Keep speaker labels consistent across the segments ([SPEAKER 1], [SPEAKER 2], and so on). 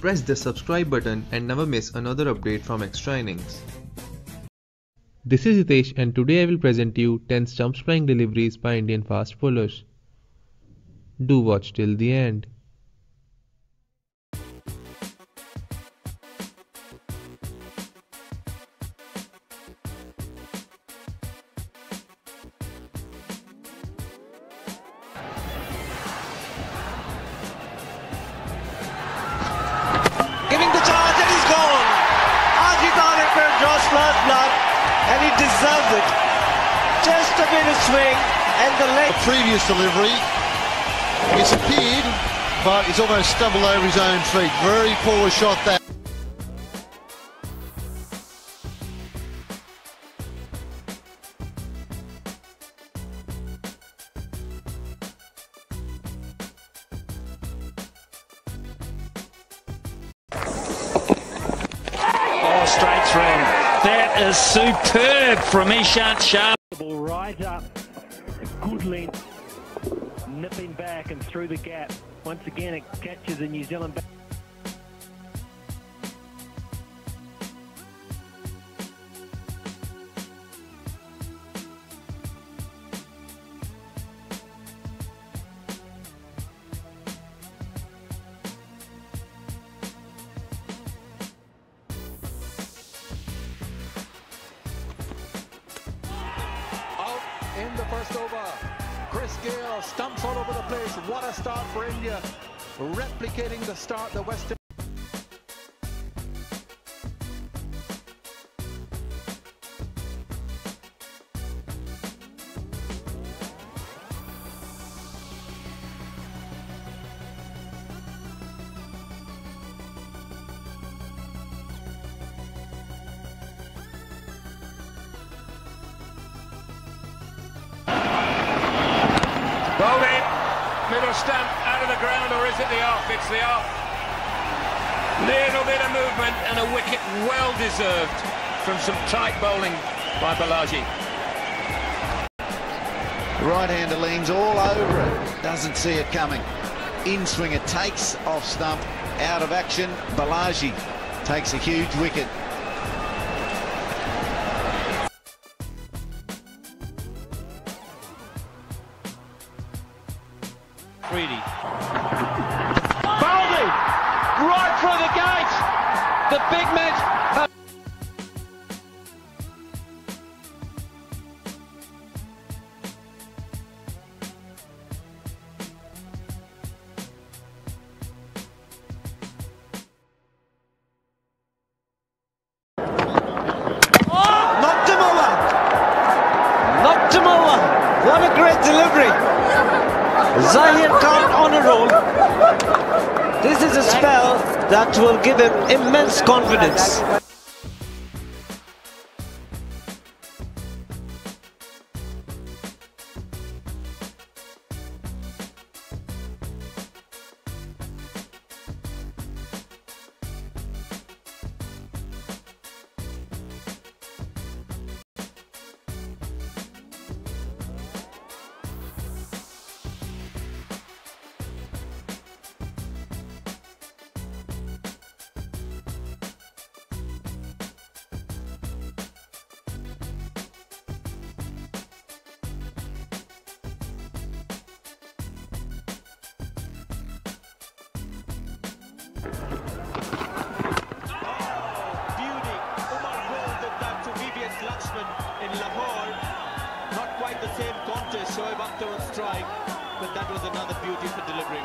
[SPEAKER 1] Press the subscribe button and never miss another update from Xtra Innings. This is Hitesh and today I will present you 10 stump flying deliveries by Indian fast bowlers. Do watch till the end.
[SPEAKER 2] A bit of swing and the leg.
[SPEAKER 3] The previous delivery, he's appeared, but he's almost stumbled over his own feet. Very poor shot that.
[SPEAKER 4] Oh, straight through. That is superb from Ishant Sharma.
[SPEAKER 5] Ball right up, good length, nipping back and through the gap. Once again, it catches the New Zealand back.
[SPEAKER 6] In the first over. Chris Gayle stumps all over the place. What a start for India. Replicating the start the West
[SPEAKER 4] Middle stump out of the ground, or is it the off? It's the off. Little bit of movement and a wicket well deserved from some tight bowling by Balaji.
[SPEAKER 3] Right-hander leans all over it. Doesn't see it coming. In swinger takes off stump. Out of action. Balaji takes a huge wicket.
[SPEAKER 5] The big man.
[SPEAKER 2] Knocked him over. Knocked him over. What a great delivery. Zaheer Khan on a roll. This is a spell that will give him immense confidence.
[SPEAKER 7] Akhtar on strike, but that was another beauty for delivering.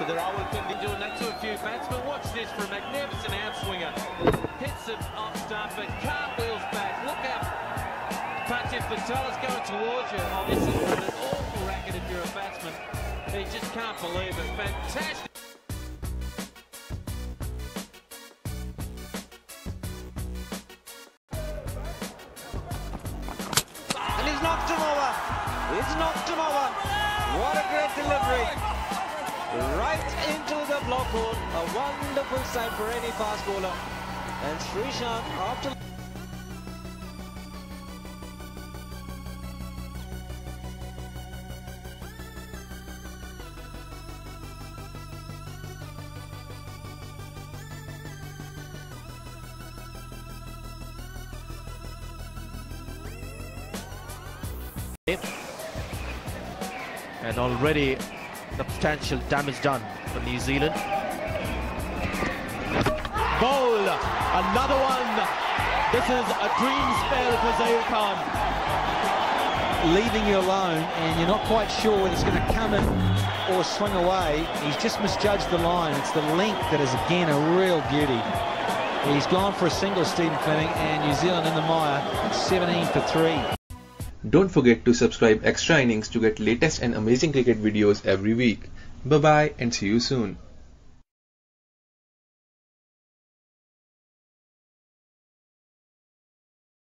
[SPEAKER 7] So the Rawalpindi doing that to a few batsmen. Watch this for a magnificent outswinger. Hits it off stump and cartwheels back. Look out. Patrick Patela's going towards you. Oh, this is an awful racket if you're a batsman. You just can't believe it. Fantastic.
[SPEAKER 2] And he's knocked him over. It's Noctamoa. What a great delivery. Right into the block hole. A wonderful sight for any fast bowler. And Sreesanth after...
[SPEAKER 7] It and already substantial damage done for New Zealand. Bowl, another one. This is a dream spell for Zaheer Khan.
[SPEAKER 8] Leaving you alone and you're not quite sure whether it's going to come in or swing away. He's just misjudged the line. It's the length that is again a real beauty. He's gone for a single Stephen Fleming and New Zealand in the mire 17 for 3.
[SPEAKER 1] Don't forget to subscribe Xtra Innings to get latest and amazing cricket videos every week. Bye bye and see you soon.